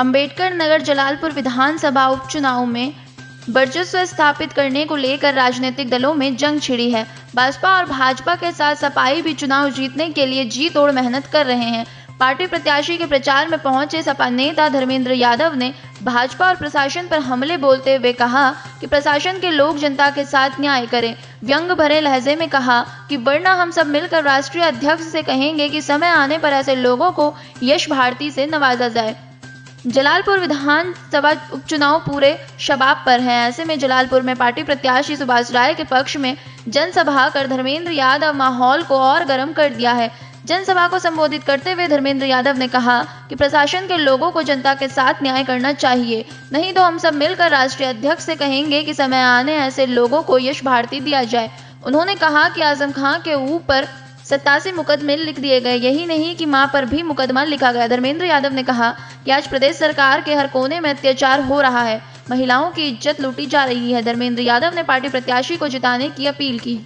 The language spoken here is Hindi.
अंबेडकर नगर जलालपुर विधानसभा उपचुनाव में वर्चस्व स्थापित करने को लेकर राजनीतिक दलों में जंग छिड़ी है। बसपा और भाजपा के साथ सपाई भी चुनाव जीतने के लिए जी तोड़ मेहनत कर रहे हैं। पार्टी प्रत्याशी के प्रचार में पहुँचे सपा नेता धर्मेंद्र यादव ने भाजपा और प्रशासन पर हमले बोलते हुए कहा कि प्रशासन के लोग जनता के साथ न्याय करें। व्यंग भरे लहजे में कहा कि वरना हम सब मिलकर राष्ट्रीय अध्यक्ष से कहेंगे कि समय आने पर ऐसे लोगों को यश भारती से नवाजा जाए। जलालपुर विधानसभा उपचुनाव पूरे शबाब पर है। ऐसे में जलालपुर में पार्टी प्रत्याशी सुभाष राय के पक्ष में जनसभा कर धर्मेंद्र यादव माहौल को और गर्म कर दिया है। जनसभा को संबोधित करते हुए धर्मेंद्र यादव ने कहा कि प्रशासन के लोगों को जनता के साथ न्याय करना चाहिए। नहीं तो हम सब मिलकर राष्ट्रीय अध्यक्ष से कहेंगे कि समय आने ऐसे लोगों को यश भारती दिया जाए। उन्होंने कहा कि आज़म खां के ऊपर सत्तासी मुकदमे लिख दिए गए। यही नहीं कि माँ पर भी मुकदमा लिखा गया। धर्मेंद्र यादव ने कहा कि आज प्रदेश सरकार के हर कोने में अत्याचार हो रहा है। महिलाओं की इज़्ज़त लूटी जा रही है। धर्मेंद्र यादव ने पार्टी प्रत्याशी को जिताने की अपील की।